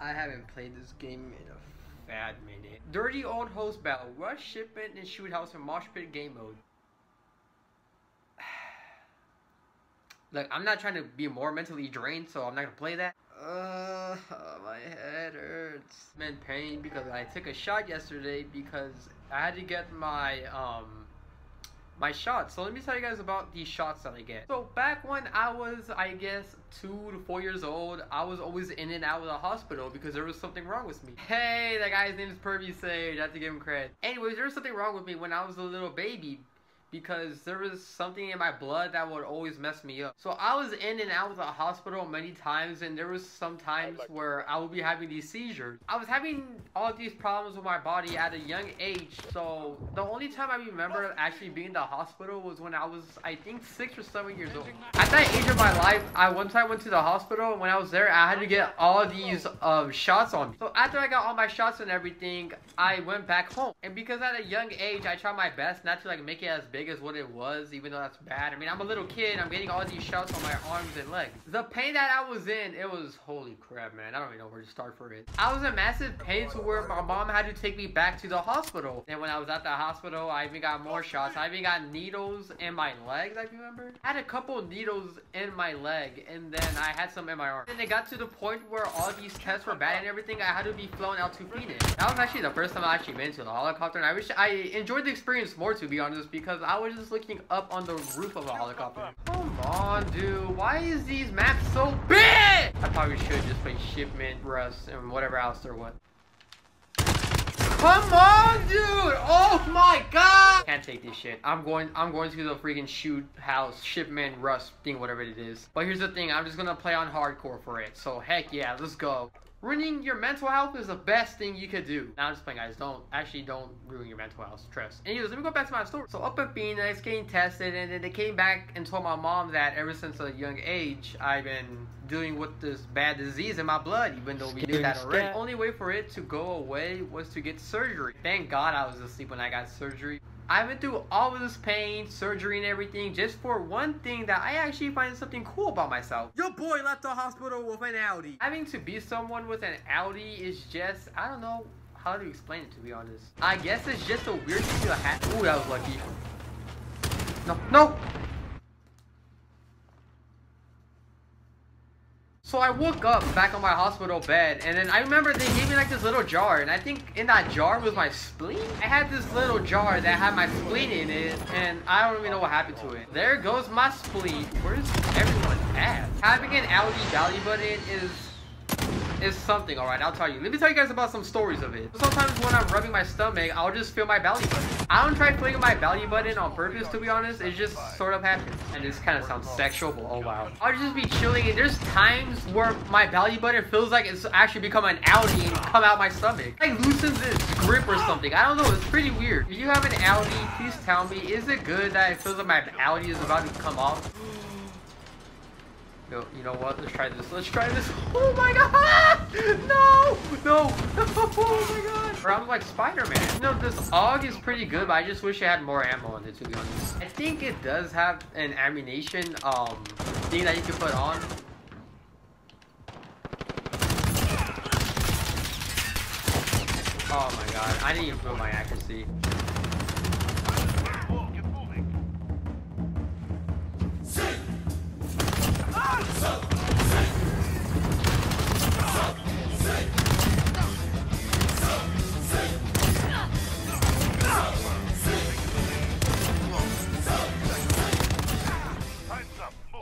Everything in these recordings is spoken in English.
I haven't played this game in a fat minute. Dirty old host battle, rush shipment and shoot house in mosh pit game mode. Look, I'm not trying to be more mentally drained, so I'm not gonna play that. Uh, my head hurts. I'm in pain because I took a shot yesterday because I had to get my um my shots. So let me tell you guys about the shots that I get. So back when I was, I guess, two to four years old, I was always in and out of the hospital because there was something wrong with me. Hey, that guy's name is Pervy Sage. I have to give him credit. Anyways, there was something wrong with me when I was a little baby because there was something in my blood that would always mess me up. So I was in and out of the hospital many times and there was some times where I would be having these seizures. I was having all these problems with my body at a young age. So the only time I remember actually being in the hospital was when I was I think six or seven years old. At that age of my life, I once I went to the hospital and when I was there I had to get all these uh, shots on me. So after I got all my shots and everything, I went back home. And because at a young age I tried my best not to like make it as big big as what it was, even though that's bad. I mean, I'm a little kid. I'm getting all these shots on my arms and legs. The pain that I was in, it was holy crap, man. I don't even know where to start for it. I was in massive pain to where my mom had to take me back to the hospital. And when I was at the hospital, I even got more shots. I even got needles in my legs, I remember. I had a couple needles in my leg, and then I had some in my arm. And it got to the point where all these tests were bad and everything. I had to be flown out to Phoenix. That was actually the first time I actually been to the helicopter, and I wish I enjoyed the experience more, to be honest, because I was just looking up on the roof of a helicopter. Come on, dude. Why is these maps so big? I probably should just play Shipment, Rust, and whatever else there was. Come on, dude! Oh my god! Can't take this shit. I'm going I'm going to the freaking shoot house, shipment, rust thing, whatever it is. But here's the thing, I'm just gonna play on hardcore for it. So heck yeah, let's go. Ruining your mental health is the best thing you could do. Now I'm just playing guys, don't, actually don't ruin your mental health, trust. Anyways, let me go back to my story. So up at Phoenix, getting tested, and then they came back and told my mom that ever since a young age, I've been dealing with this bad disease in my blood, even though we knew that already. The only way for it to go away was to get surgery. Thank God I was asleep when I got surgery. I went through all of this pain, surgery, and everything just for one thing that I actually find something cool about myself. Your boy left the hospital with an outie. Having to be someone with an outie is just, I don't know how to explain it to be honest. I guess it's just a weird thing to have. Ooh, that was lucky. No, no! So I woke up back on my hospital bed, and then I remember they gave me like this little jar, and I think in that jar was my spleen. I had this little jar that had my spleen in it, and I don't even know what happened to it. There goes my spleen. Where's everyone at? Having an outie belly button is is something, alright, I'll tell you. Let me tell you guys about some stories of it. Sometimes when I'm rubbing my stomach, I'll just feel my belly button. I don't try feeling my belly button on purpose, to be honest. It just sort of happens. And this kind of sounds sexual, but oh wow. I'll just be chilling, and there's times where my belly button feels like it's actually become an outie and come out my stomach. Like loosens its grip or something. I don't know, it's pretty weird. If you have an outie, please tell me, is it good that it feels like my outie is about to come off? Yo, you know what? Let's try this. Let's try this. Oh my god! No! No! Oh my god! Or I'm like Spider-Man. Know, this AUG is pretty good, but I just wish it had more ammo on it, to be honest. I think it does have an ammunition um thing that you can put on. Oh my god, I didn't even put my accuracy.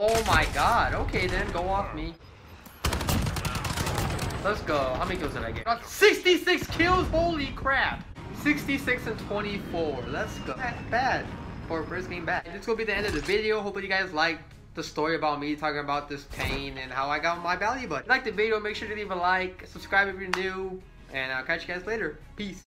Oh my god. Okay then, go off me. Let's go. How many kills did I get? Got 66 kills? Holy crap. 66 and 24. Let's go. That's bad for first game back. This will be the end of the video. Hopefully you guys liked the story about me talking about this pain and how I got my belly button. If you like the video, make sure to leave a like, subscribe if you're new, and I'll catch you guys later. Peace.